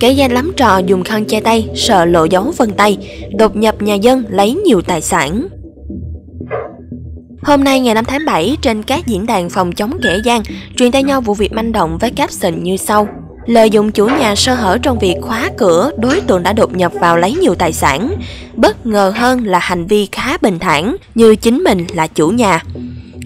Kẻ gian lắm trò dùng khăn che tay, sợ lộ dấu vân tay, đột nhập nhà dân lấy nhiều tài sản. Hôm nay ngày 5 tháng 7, trên các diễn đàn phòng chống kẻ gian, truyền tay nhau vụ việc manh động với caption như sau. Lợi dụng chủ nhà sơ hở trong việc khóa cửa, đối tượng đã đột nhập vào lấy nhiều tài sản. Bất ngờ hơn là hành vi khá bình thản, như chính mình là chủ nhà.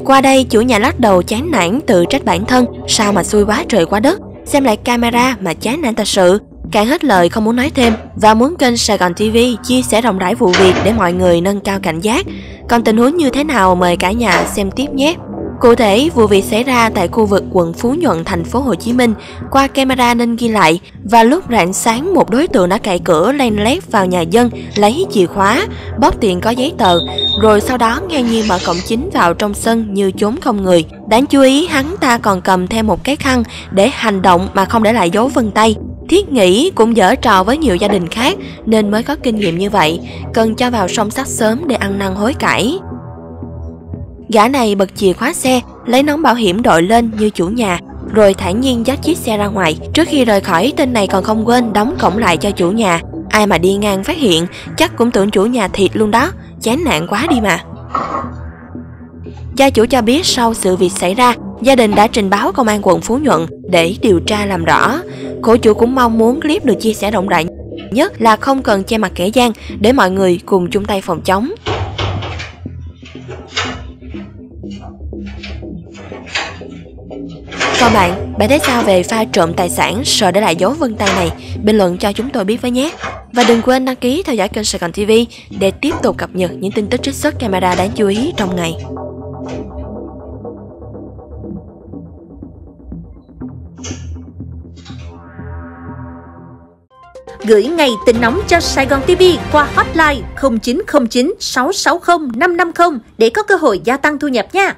Qua đây, chủ nhà lắc đầu chán nản tự trách bản thân, sao mà xui quá trời quá đất. Xem lại camera mà chán nản thật sự, Càng hết lời không muốn nói thêm và muốn kênh Sài Gòn TV chia sẻ rộng rãi vụ việc để mọi người nâng cao cảnh giác. Còn tình huống như thế nào mời cả nhà xem tiếp nhé. Cụ thể, vụ việc xảy ra tại khu vực quận Phú Nhuận, thành phố Hồ Chí Minh qua camera nên ghi lại và lúc rạng sáng một đối tượng đã cậy cửa len lét vào nhà dân lấy chìa khóa, bóp tiền có giấy tờ, rồi sau đó ngang nhiên mở cổng chính vào trong sân như trốn không người. Đáng chú ý, hắn ta còn cầm theo một cái khăn để hành động mà không để lại dấu vân tay. Thiết nghĩ cũng dở trò với nhiều gia đình khác nên mới có kinh nghiệm như vậy, cần cho vào song sắt sớm để ăn năn hối cải. Gã này bật chìa khóa xe, lấy nón bảo hiểm đội lên như chủ nhà, rồi thản nhiên dắt chiếc xe ra ngoài. Trước khi rời khỏi, tên này còn không quên đóng cổng lại cho chủ nhà. Ai mà đi ngang phát hiện, chắc cũng tưởng chủ nhà thịt luôn đó, chán nạn quá đi mà. Gia chủ cho biết sau sự việc xảy ra, gia đình đã trình báo công an quận Phú Nhuận để điều tra làm rõ. Cổ chủ cũng mong muốn clip được chia sẻ rộng rãi nhất là không cần che mặt kẻ gian để mọi người cùng chung tay phòng chống. Còn bạn, bạn thấy sao về pha trộm tài sản sợ để lại dấu vân tay này? Bình luận cho chúng tôi biết với nhé. Và đừng quên đăng ký theo dõi kênh Sài Gòn TV để tiếp tục cập nhật những tin tức trích xuất camera đáng chú ý trong ngày. Gửi ngay tin nóng cho Sài Gòn TV qua hotline 0909 660 550 để có cơ hội gia tăng thu nhập nha.